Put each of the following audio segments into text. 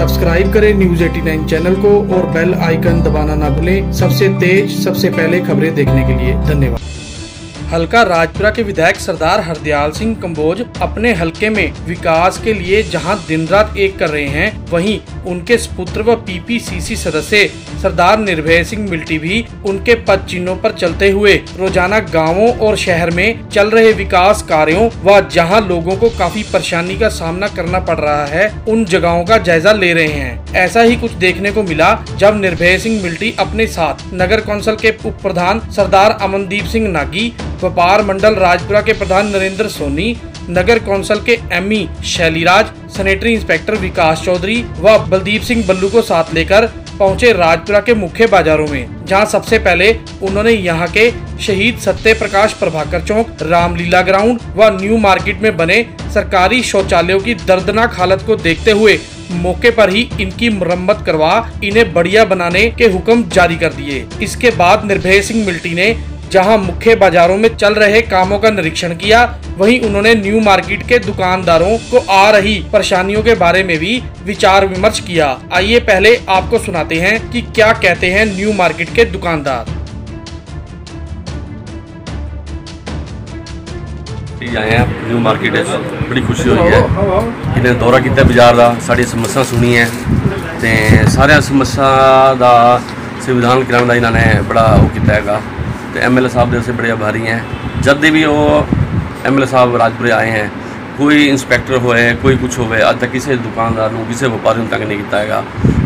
Subscribe करें news 89 channel को और बेल आइकन दबाना ना भूलें सबसे तेज सबसे पहले खबरें देखने के लिए धन्यवाद हल्का राजपुरा के विधायक सरदार हरदयाल सिंह कंबोज अपने हल्के में विकास के लिए जहाँ दिन रात एक कर रहे हैं, वहीं उनके सुपुत्र व पीपीसीसी सदस्य सरदार निर्भय सिंह मिल्टी भी उनके पद चिन्हों पर चलते हुए रोज़ाना गाँवों और शहर में चल रहे विकास कार्यों व जहाँ लोगों को काफ़ी परेशानी का सामना करना पड़ रहा है, उन जगहों का जायजा ले रहे हैं। ऐसा ही कुछ देखने को मिला जब निर्भय सिंह मिल्टी अपने साथ नगर कौंसिल के उप प्रधान सरदार अमनदीप सिंह नागी व्यापार मंडल राजपुरा के प्रधान नरेंद्र सोनी, नगर कौंसिल के ME Shailiraj, sanitary inspector Vikas Chaudhary व बलदीप सिंह बल्लू को साथ लेकर पहुँचे राजपुरा के मुख्य बाजारों में, जहाँ सबसे पहले उन्होंने यहाँ के शहीद सत्य प्रकाश प्रभाकर चौक, रामलीला ग्राउंड व न्यू मार्केट में बने सरकारी शौचालयों की दर्दनाक हालत को देखते हुए मौके पर ही इनकी मरम्मत करवा, इन्हें बढ़िया बनाने के हुक्म जारी कर दिए। इसके बाद निर्भय सिंह मिल्टी ने जहां मुख्य बाजारों में चल रहे कामों का निरीक्षण किया वहीं उन्होंने न्यू मार्केट के दुकानदारों को आ रही परेशानियों के बारे में भी विचार विमर्श किया आइए पहले आपको सुनाते हैं कि क्या कहते हैं न्यू मार्केट के दुकानदार ਜੀ ਆਏ ਆ ਨਿਊ ਮਾਰਕੀਟ ਵਿੱਚ ਬੜੀ ਖੁਸ਼ੀ ਹੋਈ ਹੈ ਇਹਨੇ ਦੌਰਾ ਕੀਤਾ ਬਾਜ਼ਾਰ ਦਾ ਸਾਡੀ ਸਮੱਸਿਆ ਸੁਣੀ ਹੈ ਤੇ ਸਾਰਿਆਂ ਸਮੱਸਿਆ ਦਾ ਸੰਵਿਧਾਨ ਕਰਾਉਣ ਦਾ ਇਹਨਾਂ ਨੇ ਬੜਾ ਉਹ ਕੀਤਾ ਹੈਗਾ ਤੇ ਐਮਐਲਏ ਸਾਹਿਬ ਦੇ ਅਸੀਂ ਬੜੇ ਆਭਾਰੀ ਹਾਂ। ਜਦ ਦੇ ਵੀ ਉਹ ਐਮਐਲਏ ਸਾਹਿਬ ਰਾਜਪੁਰੇ ਆਏ ਹੈ ਕੋਈ ਇੰਸਪੈਕਟਰ ਹੋਏ ਕੋਈ ਕੁਝ ਹੋਵੇ ਅੱਜ ਤੱਕ ਕਿਸੇ ਦੁਕਾਨਦਾਰ ਨੂੰ ਕਿਸੇ ਵਪਾਰੀ ਨੂੰ ਤੰਗ ਨਹੀਂ ਕੀਤਾ ਹੈਗਾ।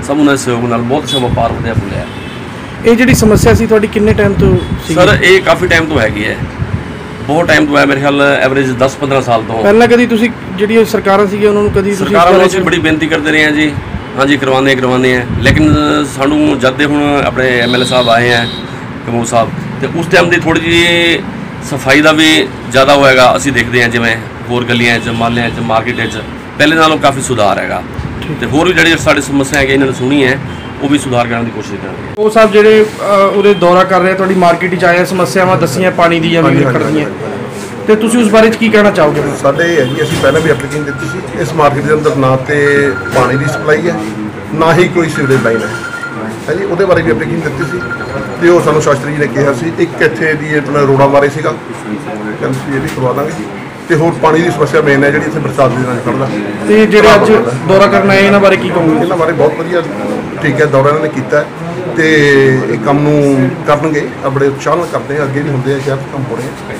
ਸਭ ਉਹਨਾਂ ਦੇ ਸਹਿਯੋਗ ਨਾਲ ਬਹੁਤ ਅੱਛਾ ਵਪਾਰ ਵਧੀਆ ਬੁਲਿਆ ਇਹ ਜਿਹੜੀ ਸਮੱਸਿਆ ਸੀ ਤੁਹਾਡੀ ਕਿੰਨੇ ਟਾਈਮ ਤੋਂ ਸੀ ਸਰ ਇਹ ਕਾਫੀ ਟਾਈਮ ਤੋਂ ਹੈਗੀ ਹੈ। ਬਹੁਤ ਟਾਈਮ ਤੋਂ ਹੈ ਮੇਰੇ ਖਿਆਲ ਐਵਰੇਜ 10-15 ਸਾਲ ਤੋਂ। ਪਹਿਲਾਂ ਕਦੀ ਤੁਸੀਂ ਜਿਹੜੀ ਸਰਕਾਰਾਂ ਸੀਗੀਆਂ ਉਹਨਾਂ ਨੂੰ ਕਦੀ ਤੁਸੀਂ ਸਰਕਾਰਾਂ ਨੂੰ ਬੜੀ ਬੇਨਤੀ ਕਰਦੇ ਰਹੇ ਹਾਂ ਜੀ। ਹਾਂਜੀ ਕਰਵਾਉਂਦੇ ਕਰਵਾਉਂਦੇ ਆ ਲੇਕਿਨ ਸਾਨੂੰ ਜਦ ਦੇ ਹੁਣ ਆਪਣੇ ਐਮਐਲਏ ਸਾਹਿਬ ਆਏ ਆ ਕਮੂ ਸਾਹਿਬ ਤੇ ਉਸ ਟਾਈਮ ਦੀ ਥੋੜੀ ਜਿਹੀ ਸਫ਼ਾਈ ਦਾ ਵੀ ਜ਼ਿਆਦਾ ਹੋਏਗਾ ਅਸੀਂ ਦੇਖਦੇ ਹਾਂ ਜਿਵੇਂ ਹੋਰ ਗਲੀਆਂ 'ਚ ਮਾਲਿਆਂ 'ਚ ਮਾਰਕੀਟ 'ਚ ਪਹਿਲੇ ਨਾਲੋਂ ਕਾਫੀ ਸੁਧਾਰ ਹੈਗਾ। ਤੇ ਹੋਰ ਵੀ ਜਿਹੜੀ ਸਾਡੀ ਸਮੱਸਿਆ ਹੈਗੀ ਇਹਨਾਂ ਨੇ ਸੁਣੀ ਹੈ ਉਹ ਵੀ ਸੁਧਾਰ ਕਰਨ ਦੀ ਕੋਸ਼ਿਸ਼ ਕਰਾਂਗੇ। ਉਹ ਸਾਹਿਬ ਜਿਹੜੇ ਉਹਦੇ ਦੌਰਾ ਕਰ ਰਹੇ ਆ, ਤੁਹਾਡੀ ਮਾਰਕੀਟ ਵਿੱਚ ਆਏ ਸਮੱਸਿਆਵਾਂ ਦੱਸੀਆਂ ਪਾਣੀ ਦੀਆਂ ਵੀ ਹਾਂਜੀ, ਹਾਂਜੀ, ਖੜਦੀਆਂ ਹਾਂਜੀ। ਤੇ ਤੁਸੀਂ ਉਸ ਬਾਰੇ ਚ ਕੀ ਕਹਿਣਾ ਚਾਹੋਗੇ? ਸਾਡੇ ਇਹ ਹੈ ਜੀ ਅਸੀਂ ਪਹਿਲਾਂ ਵੀ ਐਪਲੀਕੇਸ਼ਨ ਦਿੱਤੀ ਸੀ ਇਸ ਮਾਰਕੀਟ ਦੇ ਅੰਦਰ ਨਾ ਤੇ ਪਾਣੀ ਦੀ ਸਪਲਾਈ ਹੈ ਨਾ ਹੀ ਕੋਈ ਸੀਵਰੇਜ ਲਾਈਨ ਹੈ। ਹੈ ਜੀ ਉਹਦੇ ਬਾਰੇ ਵੀ ਐਪਲੀਕੇਸ਼ਨ ਦਿੱਤੀ ਸੀ। ਤੇ ਉਹ ਸਾਨੂੰ ਸ਼ਾਸਤਰੀ ਜੀ ਨੇ ਕਿਹਾ ਸੀ ਇੱਕ ਇੱਥੇ ਦੀ ਆਪਣਾ ਰੋੜਾ ਬਾਰੇ ਸੀਗਾ। ਕਹਿੰਦੇ ਸੀ ਇਹ ਵੀ ਕਰਵਾ ਦਾਂਗੇ। ਤੇ ਹੋਰ ਪਾਣੀ ਦੀ ਸਮੱਸਿਆ ਮੇਨ ਹੈ ਜਿਹੜੀ ਇੱਥੇ ਬਰਸਾਤ ਦੇ 'ਚ ਖੜਦਾ ਤੇ ਜਿਹੜੇ ਅੱਜ ਦੌਰਾ ਕਰਨ ਆਏ ਇਹਨਾਂ ਬਾਰੇ ਕੀ ਕਹੋਗੇ? ਇਹਨਾਂ ਬਾਰੇ ਬਹੁਤ ਵਧੀਆ ਠੀਕ ਹੈ ਦੌਰਾ ਇਹਨਾਂ ਨੇ ਕੀਤਾ ਤੇ ਇਹ ਕੰਮ ਨੂੰ ਕਰਨਗੇ ਆ ਬੜੇ ਉਤਸ਼ਾਹ ਨਾਲ ਕਰਦੇ ਆ ਅੱਗੇ ਵੀ ਹੁੰਦੇ ਆ ਸ਼ਾਇਦ ਕੰਮ ਹੋ ਰਹੇ ਆ।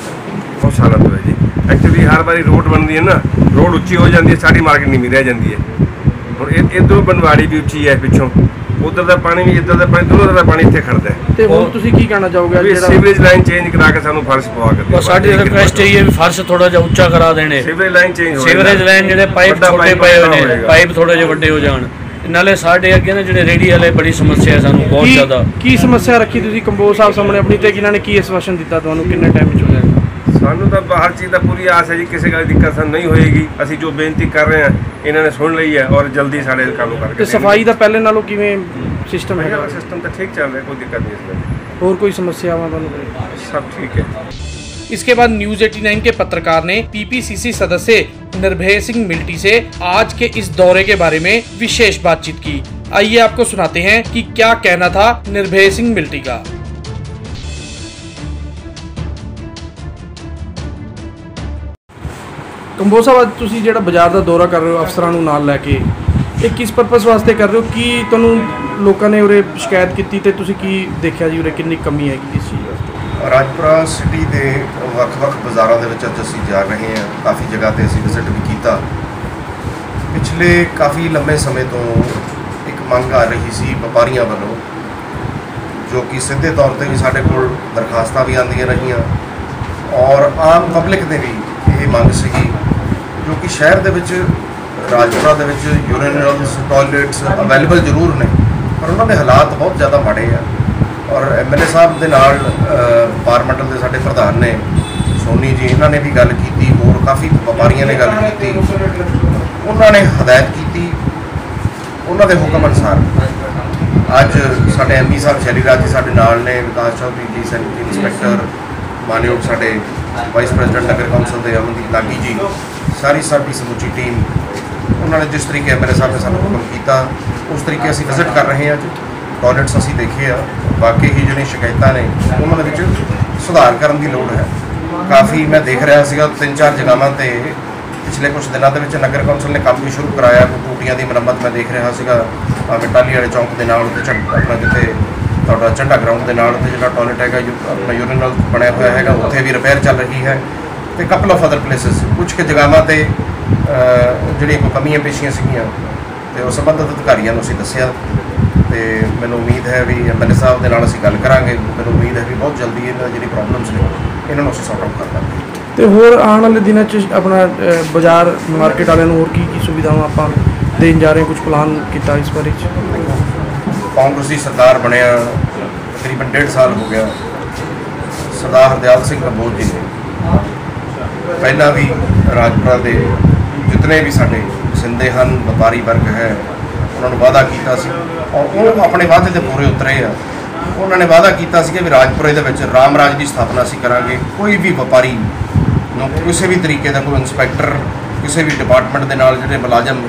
ਬਹੁਤ ਸਾਲਾਂ ਤੋਂ ਜੀ। ਐਕਚੁਅਲੀ ਹਰ ਵਾਰੀ ਰੋਡ ਬਣਦੀ ਹੈ ਨਾ ਰੋਡ ਉੱਚੀ ਹੋ ਜਾਂਦੀ ਹੈ ਸਾਡੀ ਮਾਰਕੀਟ ਨੀਵੀਂ ਰਹਿ ਜਾਂਦੀ ਹੈ। ਹੁਣ ਇਹ ਇਧਰੋਂ ਬਨਵਾੜੀ ਵੀ ਉੱਚੀ ਹੈ ਪਿੱਛੋਂ। ਉਧਰ ਦਾ ਪਾਣੀ ਵੀ ਇੱਧਰ ਦਾ ਪਾਣੀ ਦੋਨੋਂ ਦਾ ਪਾਣੀ ਇੱਥੇ ਖੜਦਾ ਹੈ। ਤੇ ਹੁਣ ਤੁਸੀਂ ਕੀ ਕਹਿਣਾ ਚਾਹੋਗੇ ਅੱਜ ਵੀ ਜਿਹੜਾ ਸੀਵਰੇਜ ਲਾਈਨ ਚੇਂਜ ਕਰਾ ਕੇ ਸਾਨੂੰ ਫਰਸ਼ ਪਵਾ ਕੇ ਦਿਓ। ਸਾਡੀ ਰਿਕੁਐਸਟ ਇਹ ਹੈ ਵੀ ਫਰਸ਼ ਥੋੜਾ ਜਿਹਾ ਉੱਚਾ ਕਰਾ ਦੇਣੇ। ਸੀਵਰੇਜ ਲਾਈਨ ਚੇਂਜ ਹੋ ਸੀਵਰੇਜ ਲਾਈਨ ਜਿਹੜੇ ਪਾਈਪ ਵੱਡਾ ਛੋਟੇ ਪਏ ਹੋਏ ਨੇ। ਪਾਈਪ ਥੋੜੇ ਜਿਹੇ ਵੱਡੇ ਹੋ ਜਾਣ। ਨਾਲੇ ਸਾਡੇ ਅੱਗੇ ਨਾ ਜਿਹੜੇ ਰੇੜੀ ਵਾਲੇ ਬੜੀ ਸਮੱਸਿਆ ਹੈ ਸਾਨੂੰ ਬਹੁਤ ਕੀ ਜ਼ਿਆਦਾ। ਕੀ ਸਮੱਸਿਆ ਰੱਖੀ ਤੁਸੀਂ ਕੰਬੋਜ ਸਾਹਿਬ ਸਾਹਮਣੇ ਆਪਣੀ ਤੇ ਕਿਹਨਾਂ ਨੇ ਕੀ ਆਸ਼ਵਾਸਨ ਦਿੱਤਾ ਤੁਹਾਨੂੰ ਕਿੰਨੇ ਟਾਈਮ ਵਿੱਚ ਹੋ ਜਾਏਗਾ ਸਾਨੂੰ ਤਾਂ ਹਰ ਚੀਜ਼ ਦਾ ਪੂਰੀ ਆਸ ਹੈ ਜੀ ਕਿਸੇ ਗੱਲ ਦੀ ਦਿੱਕਤ ਸਾਨੂੰ ਨਹੀਂ ਹੋਏਗੀ ਅਸੀਂ ਜੋ ਬੇਨਤੀ ਕਰ ਰਹੇ ਹਾਂ ਇਹਨਾਂ ਨੇ ਸੁਣ ਲਈ ਹੈ ਔਰ ਜਲਦੀ ਸਾਡੇ ਕੰਮ ਕਰਕੇ ਤੇ ਸਫਾਈ ਦਾ ਪਹਿਲੇ ਨਾਲੋਂ ਕਿਵੇਂ ਸਿਸਟਮ ਹੈਗਾ ਹੈਗਾ ਸਿਸਟਮ ਤਾਂ ਠੀਕ ਚੱਲ ਰਿਹਾ ਕੋਈ ਦਿੱਕਤ ਨਹੀਂ ਇਸ ਵਿੱਚ ਹੋਰ ਕੋਈ ਸਮੱਸਿਆਵਾਂ ਤੁਹਾਨੂੰ ਸਭ ਠੀਕ ਹੈ इसके बाद न्यूज 89 के पत्रकार ने पीपीसीसी सदस्य निर्भय सिंह मिल्टी से आज के इस दौरे के बारे में विशेष बातचीत की आइए आपको सुनाते हैं कि क्या कहना था निर्भय सिंह मिल्टी का ਕੰਬੋਸਾ ਸਾਹਿਬ ਤੁਸੀਂ ਜਿਹੜਾ ਬਾਜ਼ਾਰ ਦਾ ਦੌਰਾ ਕਰ ਰਹੇ ਹੋ ਅਫਸਰਾਂ ਨੂੰ ਨਾਲ ਲੈ ਕੇ, ਇਹ ਕਿਸ ਪਰਪਸ ਵਾਸਤੇ ਕਰ ਰਹੇ ਹੋ? ਕੀ ਤੁਹਾਨੂੰ ਲੋਕਾਂ ਨੇ ਉਰੇ ਸ਼ਿਕਾਇਤ ਕੀਤੀ ਤੇ ਤੁਸੀਂ ਕੀ ਦੇਖਿਆ ਜੀ ਉਰੇ ਕਿੰਨੀ ਕਮੀ ਹੈਗੀ ਇਸ ਚੀਜ਼ ਵਾਸਤੇ? ਰਾਜਪੁਰਾ ਸਿਟੀ ਦੇ ਵੱਖ-ਵੱਖ ਬਾਜ਼ਾਰਾਂ ਦੇ ਵਿੱਚ ਅੱਜ ਅਸੀਂ ਜਾ ਰਹੇ ਹਾਂ। ਕਾਫੀ ਜਗ੍ਹਾ ਤੇ ਅਸੀਂ ਵਿਜ਼ਿਟ ਵੀ ਕੀਤਾ। ਪਿਛਲੇ ਕਾਫੀ ਲੰਬੇ ਸਮੇਂ ਤੋਂ ਇੱਕ ਮੰਗ ਆ ਰਹੀ ਸੀ ਵਪਾਰੀਆਂ ਵੱਲੋਂ, ਜੋ ਕਿ ਸਿੱਧੇ ਤੌਰ ਤੇ ਵੀ ਸਾਡੇ ਕੋਲ ਦਰਖਾਸਤਾਂ ਵੀ ਆਉਂਦੀਆਂ ਰਹੀਆਂ। ਔਰ ਆਮ ਪਬਲਿਕ ਦੇ ਵੀ ਇਹ ਮੰਗ ਸੀਗੀ ਕਿਉਂਕਿ ਸ਼ਹਿਰ ਦੇ ਵਿੱਚ, ਰਾਜਪੁਰਾ ਦੇ ਵਿੱਚ ਯੂਰੀਨਲਸ ਟਾਇਲਟਸ ਅਵੇਲੇਬਲ ਜ਼ਰੂਰ ਨੇ, ਪਰ ਉਹਨਾਂ ਦੇ ਹਾਲਾਤ ਬਹੁਤ ਜ਼ਿਆਦਾ ਮਾੜੇ ਆ। ਔਰ ਐਮਐਲਏ ਸਾਹਿਬ ਦੇ ਨਾਲ ਪਾਰਲੀਮੈਂਟਲ ਦੇ ਸਾਡੇ ਪ੍ਰਧਾਨ ਨੇ, ਸੋਨੀ ਜੀ, ਇਹਨਾਂ ਨੇ ਵੀ ਗੱਲ ਕੀਤੀ, ਹੋਰ ਕਾਫੀ ਵਪਾਰੀਆਂ ਨੇ ਗੱਲ ਕੀਤੀ। ਉਹਨਾਂ ਨੇ ਹਦਾਇਤ ਕੀਤੀ, ਉਹਨਾਂ ਦੇ ਹੁਕਮ ਅਨੁਸਾਰ। ਅੱਜ ਸਾਡੇ ਐਮਪੀ ਸਾਹਿਬ ਸ਼ੈਲੀਰਾਜ ਜੀ ਸਾਡੇ ਨਾਲ ਨੇ, ਵਿਕਾਸ ਚੌਧਰੀ ਜੀ, ਸੈਨਿਟਰੀ ਇੰਸਪੈਕਟਰ, ਮਾਨਯੋਗ ਸਾਡੇ ਵਾਈਸ ਪ੍ਰੈਜ਼ੀਡੈਂਟ ਨਗਰ ਕੌਂਸਲ ਦੇ ਅਮਨਦੀਪ ਲਾਗੀ ਜੀ। ਸਾਰੀ ਸਾਡੀ ਸਮੁੱਚੀ ਟੀਮ ਉਹਨਾਂ ਨੇ ਜਿਸ ਤਰੀਕੇ ਐਮਐਲਏ ਸਾਹਿਬ ਨੇ ਸਾਨੂੰ ਹੁਕਮ ਕੀਤਾ, ਉਸ ਤਰੀਕੇ ਅਸੀਂ ਵਿਜ਼ਿਟ ਕਰ ਰਹੇ ਹਾਂ ਅੱਜ। ਟਾਇਲਟਸ ਅਸੀਂ ਦੇਖੇ ਆ। ਬਾਕੀ ਹੀ ਜਿਹੜੀਆਂ ਸ਼ਿਕਾਇਤਾਂ ਨੇ, ਉਹਨਾਂ ਦੇ ਵਿੱਚ ਸੁਧਾਰ ਕਰਨ ਦੀ ਲੋੜ ਹੈ। ਕਾਫੀ ਮੈਂ ਦੇਖ ਰਿਹਾ ਸੀਗਾ ਤਿੰਨ ਚਾਰ ਜਗ੍ਹਾਵਾਂ ਤੇ ਪਿਛਲੇ ਕੁਝ ਦਿਨਾਂ ਦੇ ਵਿੱਚ ਨਗਰ ਕੌਂਸਲ ਨੇ ਕੰਮ ਵੀ ਸ਼ੁਰੂ ਕਰਾਇਆ। ਕੋਈ ਟੂਟੀਆਂ ਦੀ ਮੁਰੰਮਤ ਮੈਂ ਦੇਖ ਰਿਹਾ ਸੀਗਾ ਆਹ ਮਿਟਾਲੀ ਵਾਲੇ ਚੌਂਕ ਦੇ ਨਾਲ ਤੇ ਆਪਣਾ ਜਿੱਥੇ ਤੁਹਾਡਾ ਝੰਡਾ ਗਰਾਊਂਡ ਦੇ ਨਾਲ ਤੇ ਜਿਹੜਾ ਟਾਇਲਟ ਹੈਗਾ, ਯੂ- ਆਪਣਾ ਯੂਰੀਨਲ ਬਣਿਆ ਹੋਇਆ ਹੈਗਾ, ਉੱਥੇ ਵੀ ਰਿਪੇਅਰ ਚੱਲ ਰਹੀ ਹੈ। ਤੇ ਕਪਲ ਆਫ ਅਦਰ ਪਲੇਸਸ ਕੁਝ ਕੁ ਜਗ੍ਹਾਵਾਂ ਤੇ ਜਿਹੜੀਆਂ ਕੋਈ ਕਮੀਆਂ ਪੇਸ਼ੀਆਂ ਸੀਗੀਆਂ ਤੇ ਉਹ ਸੰਬੰਧਿਤ ਅਧਿਕਾਰੀਆਂ ਨੂੰ ਅਸੀਂ ਦੱਸਿਆ ਤੇ ਮੈਨੂੰ ਉਮੀਦ ਹੈ ਵੀ ਐਮਐਲਏ ਸਾਹਿਬ ਦੇ ਨਾਲ ਅਸੀਂ ਗੱਲ ਕਰਾਂਗੇ ਮੈਨੂੰ ਉਮੀਦ ਹੈ ਵੀ ਬਹੁਤ ਜਲਦੀ ਇਹਨਾਂ ਜਿਹੜੀ ਪ੍ਰੋਬਲਮਸ ਨੇ ਇਹਨਾਂ ਨੂੰ ਅਸੀਂ ਆਊਟ ਕਰ ਦਾਂਗੇ। ਤੇ ਹੋਰ ਆਉਣ ਵਾਲੇ ਦਿਨਾਂ 'ਚ ਆਪਣਾ ਬਾਜ਼ਾਰ ਮਾਰਕੀਟ ਵਾਲਿਆਂ ਨੂੰ ਹੋਰ ਕੀ ਕੀ ਸੁਵਿਧਾਵਾਂ ਆਪਾਂ ਦੇਣ ਜਾ ਰਹੇ ਕੁਝ ਪਲਾਨ ਕੀਤਾ ਇਸ ਬਾਰੇ 'ਚ? ਕਾਂਗਰਸ ਦੀ ਸਰਕਾਰ ਬਣਿਆ ਤਕਰੀਬਨ ਡੇਢ ਸਾਲ ਹੋ ਗਿਆ। ਸਰਦਾਰ ਹਰਦਿਆਲ ਸਿੰਘ ਕੰਬੋਜ ਜੀ ਨੇ। ਪਹਿਲਾਂ ਵੀ ਰਾਜਪੁਰਾ ਦੇ ਜਿਤਨੇ ਵੀ ਸਾਡੇ ਸਿੰਦੇ ਹਨ, ਵਪਾਰੀ ਵਰਗ ਹੈ, ਉਹਨਾਂ ਨੂੰ ਵਾਅਦਾ ਕੀਤਾ ਸੀ। ਔਰ ਉਹ ਆਪਣੇ ਵਾਅਦੇ ਤੇ ਪੂਰੇ ਉਤਰੇ ਆ। ਉਹਨਾਂ ਨੇ ਵਾਅਦਾ ਕੀਤਾ ਸੀ ਕਿ ਵੀ ਰਾਜਪੁਰੇ ਦੇ ਵਿੱਚ ਰਾਮ ਰਾਜ ਦੀ ਸਥਾਪਨਾ ਅਸੀਂ ਕਰਾਂਗੇ। ਕੋਈ ਵੀ ਵਪਾਰੀ ਨੂੰ ਕਿਸੇ ਵੀ ਤਰੀਕੇ ਦਾ ਕੋਈ ਇੰਸਪੈਕਟਰ, ਕਿਸੇ ਵੀ ਡਿਪਾਰਟਮੈਂਟ ਦੇ ਨਾਲ ਜਿਹੜੇ ਮੁਲਾਜ਼ਮ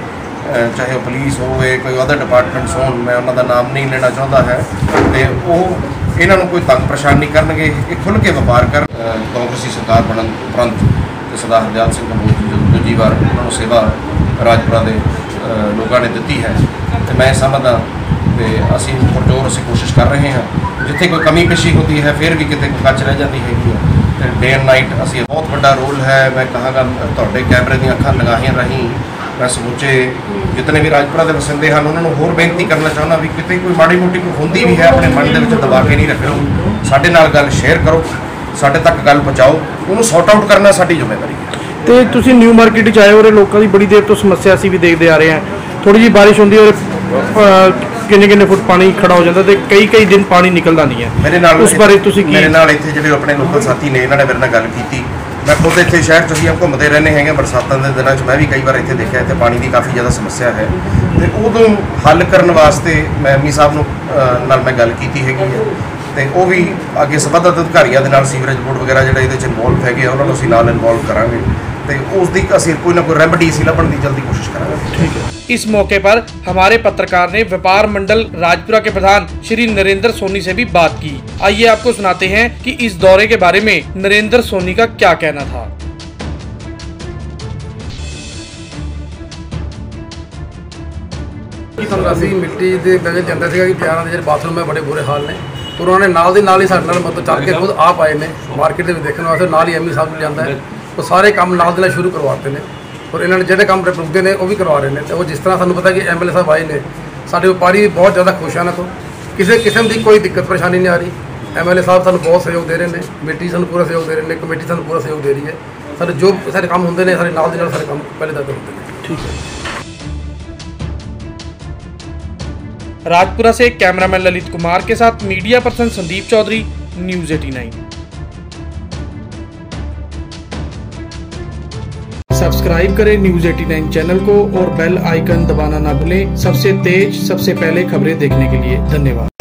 ਚਾਹੇ ਉਹ ਪੁਲਿਸ ਹੋਵੇ, ਕੋਈ ਅਦਰ ਡਿਪਾਰਟਮੈਂਟਸ ਹੋਣ, ਮੈਂ ਉਹਨਾਂ ਦਾ ਨਾਮ ਨਹੀਂ ਲੈਣਾ ਚਾਹੁੰਦਾ ਹੈ, ਤੇ ਉਹ ਇਹਨਾਂ ਨੂੰ ਕੋਈ ਤੰਗ ਪਰੇਸ਼ਾਨ ਨਹੀਂ ਕਰਨਗੇ, ਇਹ ਖੁੱਲ੍ਹ ਕੇ ਵਪਾਰ ਕਰ ਕਾਂਗਰਸੀ ਸਰਕਾਰ ਬਣਨ ਉਪਰੰਤ ਤੇ ਸਰਦਾਰ ਹਰਦਿਆਲ ਸਿੰਘ ਕੰਬੋਜ ਜੀ ਜਦੋਂ ਦੂਜੀ ਵਾਰ ਉਹਨਾਂ ਨੂੰ ਸੇਵਾ ਰਾਜਪੁਰਾ ਦੇ ਲੋਕਾਂ ਨੇ ਦਿੱਤੀ ਹੈ। ਤੇ ਮੈਂ ਸਮਝਦਾ ਤੇ ਅਸੀਂ ਪੁਰਜੋਰ ਅਸੀਂ ਕੋਸ਼ਿਸ਼ ਕਰ ਰਹੇ ਹਾਂ, ਜਿੱਥੇ ਕੋਈ ਕਮੀ ਪੇਸ਼ੀ ਹੁੰਦੀ ਹੈ, ਫਿਰ ਵੀ ਕਿਤੇ ਕੱਚ ਰਹਿ ਜਾਂਦੀ ਹੈਗੀ ਹੈ। ਤੇ ਡੇ ਐਂਡ ਨਾਈਟ ਅਸੀਂ ਬਹੁਤ ਵੱਡਾ ਰੋਲ ਹੈ। ਮੈਂ ਕਹਾਂਗਾ ਤੁਹਾਡੇ ਕੈਮਰੇ ਦੀਆਂ ਅੱਖਾਂ ਲਗਾਹੀਆਂ ਰਹੀ ਮੈਂ ਸਮੁੱਚੇ ਜਿਤਨੇ ਵੀ ਰਾਜਪੁਰਾ ਦੇ ਵਸਿੰਦੇ ਹਨ ਉਹਨਾਂ ਨੂੰ ਹੋਰ ਬੇਨਤੀ ਕਰਨਾ ਚਾਹੁੰਦਾ ਵੀ ਕਿਤੇ ਕੋਈ ਮਾੜੀ ਮੋਟੀ ਕੋਈ ਹੁੰਦੀ ਵੀ ਹੈ ਆਪਣੇ ਮਨ ਦੇ ਵਿੱਚ ਦਬਾ ਕੇ ਨਹੀਂ ਰੱਖੋ ਸਾਡੇ ਨਾਲ ਗੱਲ ਸ਼ੇਅਰ ਕਰੋ ਸਾਡੇ ਤੱਕ ਗੱਲ ਪਹੁੰਚਾਓ ਉਹਨੂੰ ਸੌਟ ਆਊਟ ਕਰਨਾ ਸਾਡੀ ਜ਼ਿੰਮੇਵਾਰੀ ਹੈ। ਤੇ ਤੁਸੀਂ ਨਿਊ ਮਾਰਕੀਟ 'ਚ ਆਏ ਹੋ ਔਰ ਲੋਕਾਂ ਦੀ ਬੜੀ ਦੇਰ ਤੋਂ ਸਮੱਸਿਆ ਅਸੀਂ ਵੀ ਦੇਖਦੇ ਆ ਰਹੇ ਹਾਂ। ਥੋੜੀ ਜੀ ਬਾਰਿਸ਼ ਹੁੰਦੀ ਹੈ ਔਰ ਕਿੰਨੇ ਕਿੰਨੇ ਫੁੱਟ ਪਾਣੀ ਖੜਾ ਹੋ ਜਾਂਦਾ ਤੇ ਕਈ ਕਈ ਦਿਨ ਪਾਣੀ ਨਿਕਲਦਾ ਨਹੀਂ ਹੈ। ਮੇਰੇ ਨਾਲ ਉਸ ਬਾਰੇ ਤੁਸੀਂ ਕੀ ਮੇਰੇ ਨਾਲ ਇੱਥੇ ਜਿਹੜੇ ਆਪਣੇ ਲੋਕਲ ਸਾਥੀ ਨੇ ਇਹਨਾਂ ਨੇ ਮੇਰੇ ਨਾਲ ਗੱਲ ਕੀਤੀ। ਮੈਂ ਖੁਦ ਇੱਥੇ ਸ਼ਹਿਰ 'ਚ ਅਸੀਂ ਘੁੰਮਦੇ ਰਹਿੰਦੇ ਹੈਗੇ ਬਰਸਾਤਾਂ ਦੇ ਦਿਨਾਂ 'ਚ ਮੈਂ ਵੀ ਕਈ ਵਾਰ ਇੱਥੇ ਦੇਖਿਆ ਇੱਥੇ ਪਾਣੀ ਦੀ ਕਾਫੀ ਜ਼ਿਆਦਾ ਸਮੱਸਿਆ ਹੈ। ਤੇ ਉਦੋਂ ਹੱਲ ਕਰਨ ਵਾਸਤੇ ਮੈਂ ਐਮੀ ਸਾਹਿਬ ਨੂੰ ਅਹ, ਨਾਲ ਮੈਂ ਗੱਲ ਕੀਤੀ ਹੈਗੀ ਹੈ। ਤੇ ਉਹ ਵੀ ਅੱਗੇ ਸੰਬੰਧਿਤ ਅਧਿਕਾਰੀਆਂ ਦੇ ਨਾਲ ਸੀਵਰੇਜ ਬੋਰਡ ਵਗੈਰਾ ਜਿਹੜਾ ਇਹਦੇ 'ਚ ਇਨਵੋਲਵ ਹੈਗੇ ਆ ਉਹਨਾਂ ਨੂੰ ਅਸੀਂ ਨਾਲ ਇਨਵੋਲਵ ਕਰਾਂਗੇ। ਤੇ ਉਸ ਦੀ ਅਸੀਂ ਕੋਈ ਨਾ ਕੋਈ ਰੈਮਡੀ ਅਸੀਂ ਲੱਭਣ ਦੀ ਜਲਦੀ ਕੋਸ਼ਿਸ਼ ਕਰਾਂਗੇ। ਠੀਕ ਹੈ। इस मौके पर हमारे पत्रकार ने व्यापार मंडल राजपुरा के प्रधान श्री नरेंद्र सोनी से भी बात की आइए आपको सुनाते हैं कि इस दौरे के बारे में नरेंद्र सोनी का क्या कहना था ਤੁਹਾਨੂੰ ਅਸੀਂ ਮਿੱਟੀ ਦੇ ਨਜ਼ਰ ਜਾਂਦਾ ਸੀਗਾ ਕਿ ਪਿਆਰਾਂ ਦੇ ਜਿਹੜੇ ਬਾਥਰੂਮ ਹੈ ਬੜੇ ਬੁਰੇ ਹਾਲ ਨੇ ਪਰ ਉਹਨਾਂ ਨੇ ਨਾਲ ਦੇ ਨਾਲ ਹੀ ਸਾਡੇ ਨਾਲ ਮਤਲਬ ਚੱਲ ਕੇ ਖੁਦ ਆਪ ਆਏ ਨੇ ਮਾਰਕੀਟ ਦੇ ਵਿੱਚ ਦੇਖਣ ਵਾਸਤੇ ਨਾਲ ਹੀ ਐਮਈ ਸਾਹਿਬ ਨੂੰ ਲਿਆਂਦਾ ਹੈ ਉਹ ਸਾਰੇ ਕੰਮ ਨਾਲ ਦੇ ਨਾਲ ਸ਼ੁਰੂ ਕਰਵਾਤੇ ਨੇ ਔਰ ਇਹਨਾਂ ਨੇ ਜਿਹੜੇ ਕੰਮ ਰੁਕਦੇ ਨੇ ਉਹ ਵੀ ਕਰਵਾ ਰਹੇ ਨੇ ਤੇ ਉਹ ਜਿਸ ਤਰ੍ਹਾਂ ਸਾਨੂੰ ਪਤਾ ਕਿ ਐਮਐਲਏ ਸਾਹਿਬ ਆਏ ਨੇ ਸਾਡੇ ਵਪਾਰੀ ਵੀ ਬਹੁਤ ਜ਼ਿਆਦਾ ਖੁਸ਼ ਹਨ ਤੋਂ ਕਿਸੇ ਕਿਸਮ ਦੀ ਕੋਈ ਦਿੱਕਤ ਪਰੇਸ਼ਾਨੀ ਨਹੀਂ ਆ ਰਹੀ ਐਮਐਲਏ ਸਾਹਿਬ ਸਾਨੂੰ ਬਹੁਤ ਸਹਿਯੋਗ ਦੇ ਰਹੇ ਨੇ ਮਿੱਟੀ ਸਾਨੂੰ ਪੂਰਾ ਸਹਿਯੋਗ ਦੇ ਰਹੇ ਨੇ ਕਮੇਟੀ ਸਾਨੂੰ ਪੂਰਾ ਸਹਿਯੋਗ ਦੇ ਰਹੀ ਹੈ ਸਾਡੇ ਜੋ ਸਾਰੇ ਕੰਮ ਹੁੰਦੇ ਨੇ ਸਾਡੇ ਨਾਲ ਦੇ ਨਾਲ ਸਾਰੇ ਕੰਮ ਪਹਿਲੇ ਤੱਕ ਹੁੰਦੇ ਨੇ राजपुरा से कैमरामैन ललित कुमार के साथ media person Sandeep Chaudhary news 89 subscribe करें न्यूज 89 चैनल को और बेल आइकन दबाना ना भूलें सबसे तेज सबसे पहले खबरें देखने के लिए धन्यवाद